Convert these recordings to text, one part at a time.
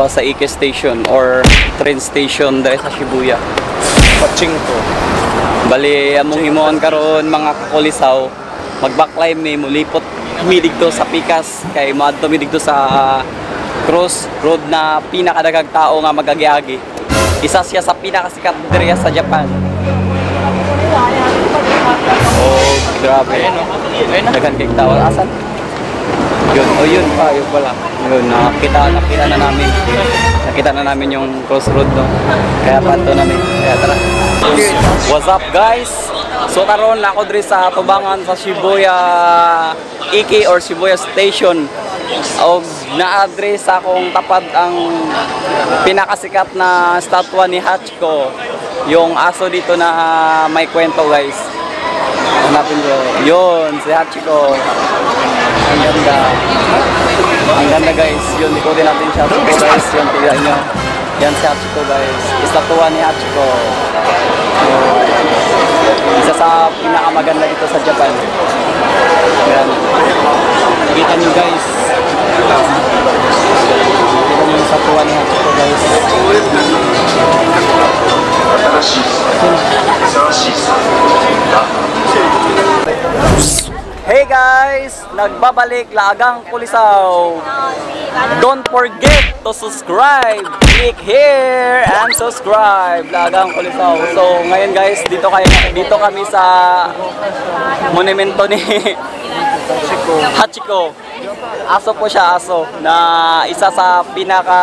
dalawa sa Ike Station or train station dahil sa Shibuya. Pachinko. Bali, among himuon karon mga kakulisaw, mag-backline mi mulipot mi dito sa Pikas kay maadto mi dito sa cross road na pinakadaghang tao nga magagiagi. Isa siya sa pinakasikat diri sa Japan. Oh, grabe. Ayun na. Daghang kay tao. Asan? Yun, oh yun pa, yun pala. Yun, nakita, nakita na namin. Nakita na namin yung crossroad, no? Kaya panto namin. Kaya tara. What's up, guys? So karon na ako diri sa tubangan sa Shibuya Iki or Shibuya Station. O na-address akong tapad ang pinakasikat na statwa ni Hachiko. Yung aso dito na may kwento, guys. Hanapin ko. Yun, si Hachiko. Ang ganda. Ang ganda guys. Yun, ikutin natin siya. So, guys, yun, tignan nyo. Yan si Hachiko guys. Istatuwa ni Hachiko. Hey guys! Nagbabalik Laagang Kulisaw. Don't forget to subscribe. Click here and subscribe. Laagang Kulisaw. So ngayon guys, dito kayo dito kami sa monumento ni Hachiko. Aso po siya, aso na isa sa pinaka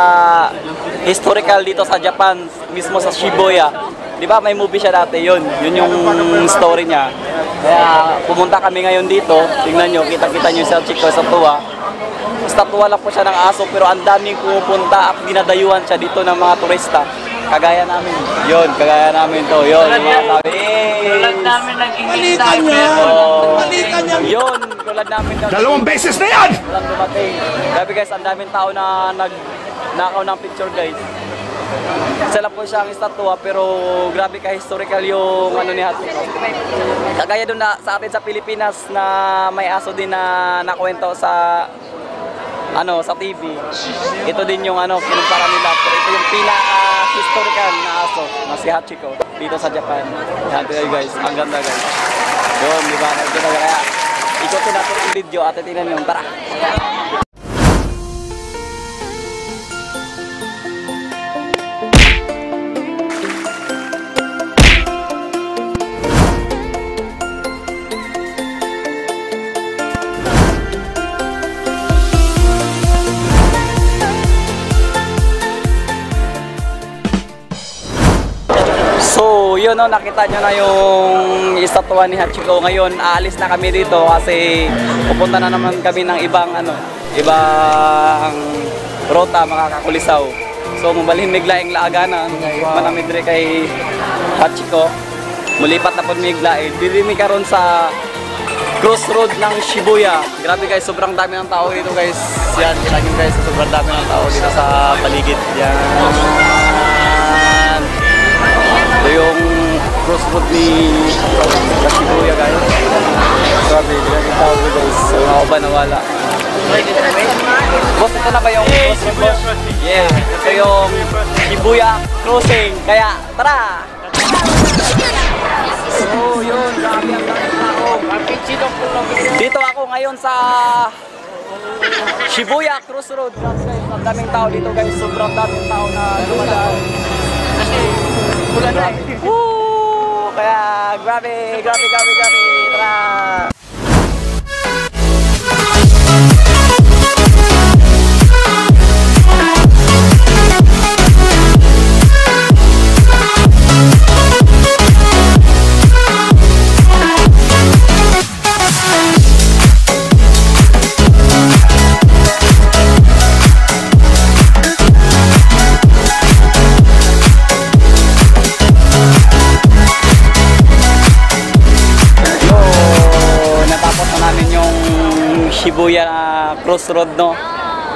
historical dito sa Japan, mismo sa Shibuya. 'Di ba may movie siya dati 'yun. 'Yun yung story niya. Kaya pumunta kami ngayon dito. Tingnan nyo, kita-kita nyo sa Chico sa tuwa. Statwa lang po siya ng aso pero ang daming pumupunta at dinadayuhan siya dito ng mga turista. Kagaya namin. Yun, kagaya namin to. Yun, yung mga sabi. Tulad namin nag-iingay Oh, yun, tulad namin. Dalawang beses na yan! Walang dumating. Grabe guys, ang daming tao na nag nakaw ng picture guys. Lang po siyang estatwa pero grabe ka historical yung ano ni Hachiko. Kagaya doon na sa atin sa Pilipinas na may aso din na nakwento sa ano sa TV. Ito din yung ano kinumpara nila pero ito yung pinaka historical na aso na si Hachiko dito sa Japan. Yan tayo guys, ang ganda guys. Yun, di ba? Kaya ikutin natin ang video at tingnan yung tara. So, yun no, nakita nyo na yung estatwa ni Hachiko. Ngayon, aalis na kami dito kasi pupunta na naman kami ng ibang ano, ibang rota mga kakulisaw. So, mabalhin miglaing laaganan. Wow. Manamidre kay Hachiko. Mulipat na po miglaing. Dili mi karon sa crossroad ng Shibuya. Grabe guys, sobrang dami ng tao dito guys. Yan, kita nyo guys, sobrang dami ng tao dito sa paligid. Yan. Ito yung crossroad ni sa Shibuya guys. Grabe, grabe tao dito guys. So, mga ba nawala. Boss, ito na ba yung crossroad boss? Yeah, ito yung Shibuya crossing. Kaya, tara! So, yun, grabe ang daming tao. Dito ako ngayon sa Shibuya Crossroad. Guys, ang daming tao dito guys. Sobrang daming tao na dumadaan. Kasi ulan na eh. Woo! Kaya grabe, grabe, grabe, grabe. Tara! Shibuya Crossroad, no?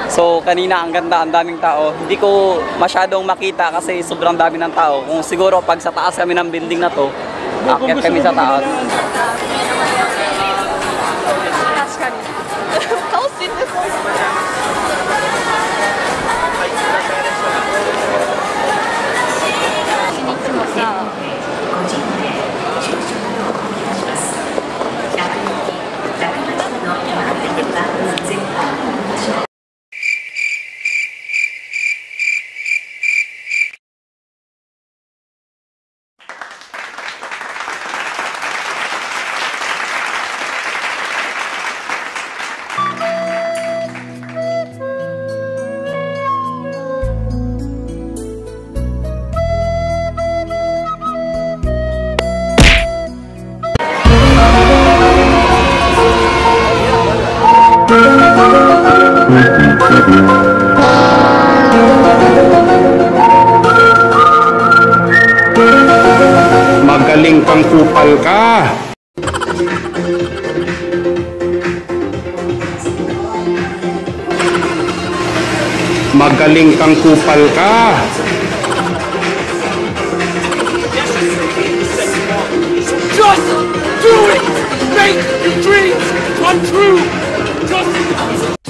So, kanina ang ganda, ang daming tao. Hindi ko masyadong makita kasi sobrang dami ng tao. Kung siguro pag sa taas kami ng building na to, akyat kami sa taas. Magaling kang kupal ka. Magaling kang kupal ka. Just do it! Make your dreams come true! Just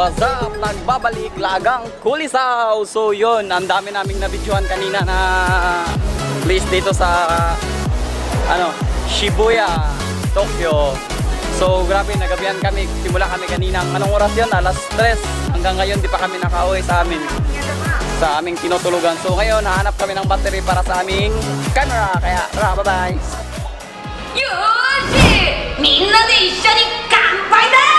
What's up? Nagbabalik lagang kulisaw. So yun, ang dami naming nabidyohan kanina na place dito sa ano, Shibuya, Tokyo. So grabe, nagabihan kami. Simula kami kanina. Anong oras yun? Alas 3. Hanggang ngayon di pa kami nakauwi sa amin. Sa aming tinutulugan. So ngayon, hahanap kami ng battery para sa aming camera. Kaya, tara, bye-bye. よーしみんなで一緒に乾杯だ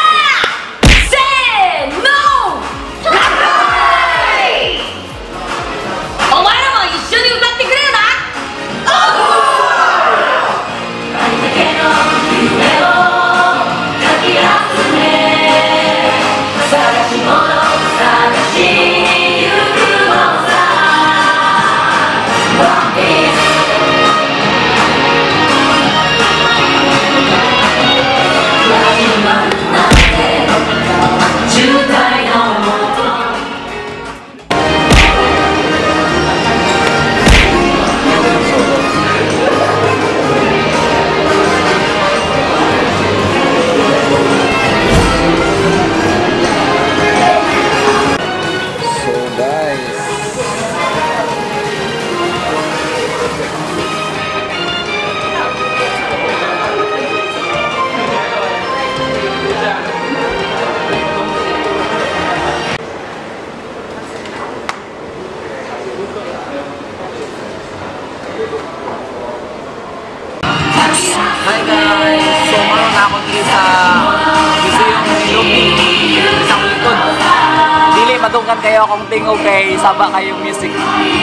sugatan kayo kung ting okay, saba kayo music.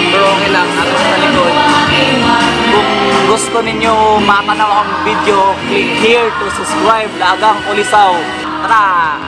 Pero okay lang, ako sa likod. Kung gusto ninyo makanaw ang video, click here to subscribe. Lagang Kulisaw. Tara!